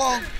long.